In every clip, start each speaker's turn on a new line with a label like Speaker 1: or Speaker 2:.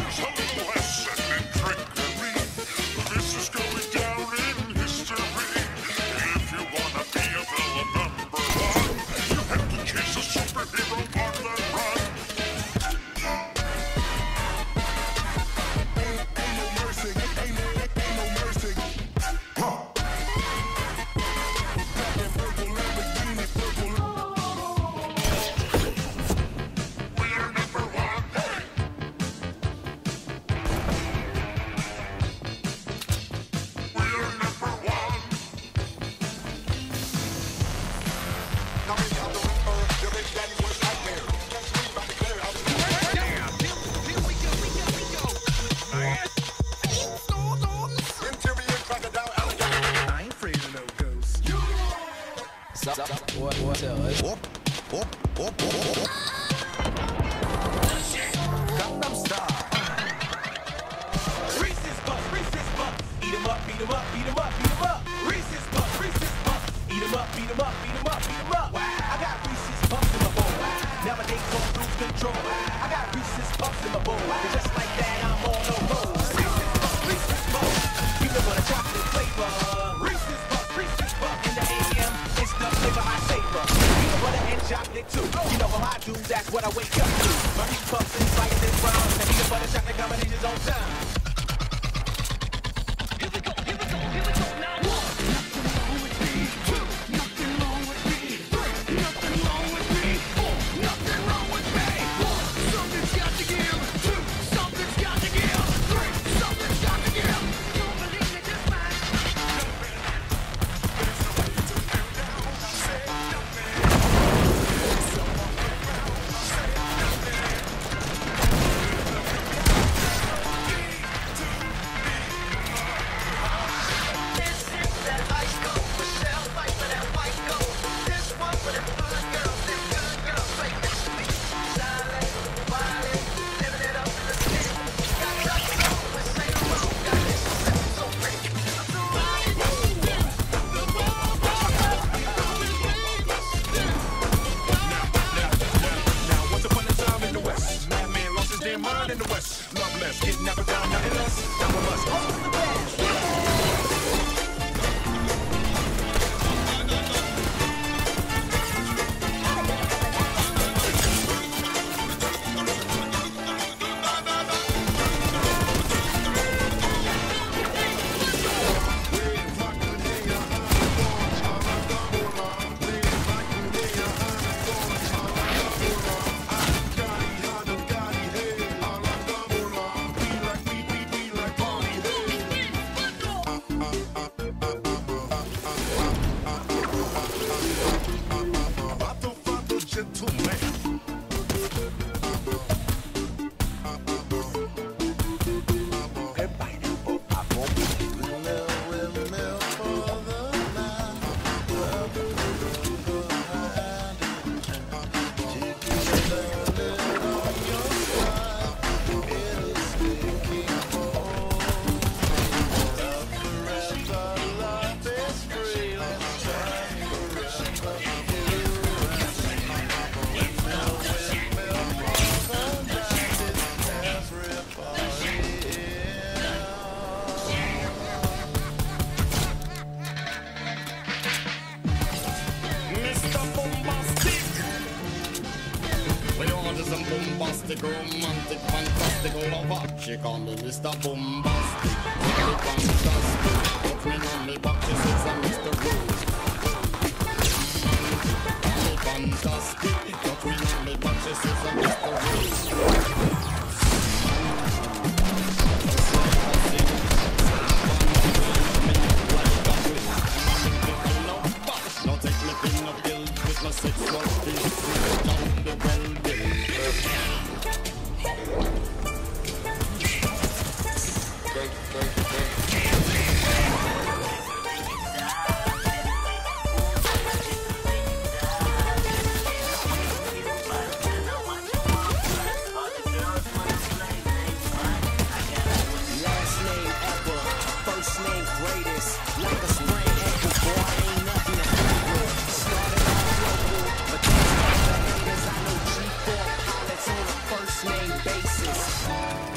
Speaker 1: Gators of the West and drink. Gangnam Style. Reese's Puffs, Reese's Puffs. Eat 'em up, beat 'em up, beat 'em up, beat 'em up. Reese's Puffs, Reese's Puffs. Eat 'em up, beat 'em up, beat 'em up, beat 'em up. I got Reese's Puffs in my bowl. Nowadays don't lose control. I got Reese's Puffs in my bowl. And chocolate too. You know how I do, that's what I wake up to. My Puffs and slices brown. And peanut butter chocolate combinations on time. fantastico, mantic,
Speaker 2: fantastico, lovacico, mi
Speaker 3: sta bombastic, fantastic, put me on me boxes, it's a
Speaker 4: basis.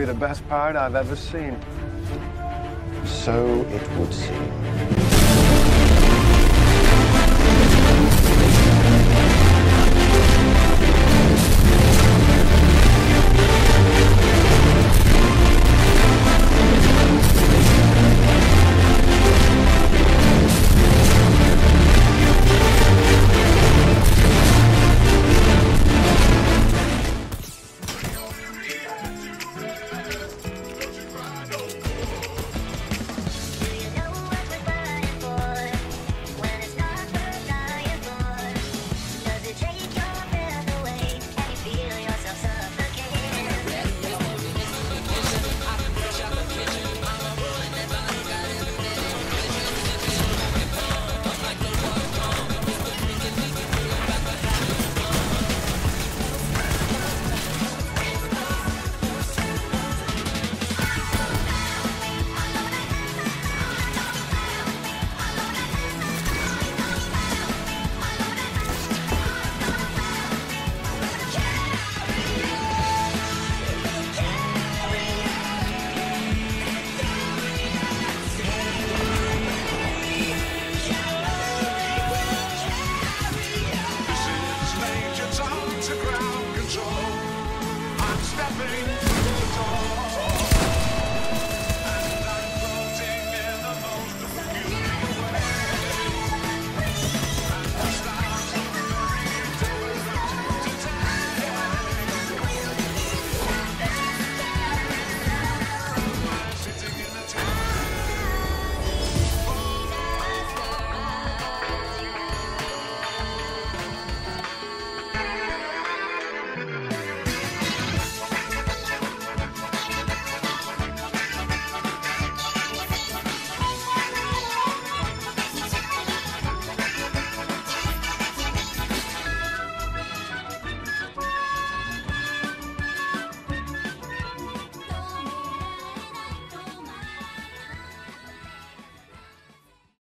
Speaker 5: Be the best parade I've ever seen.
Speaker 6: So it would seem.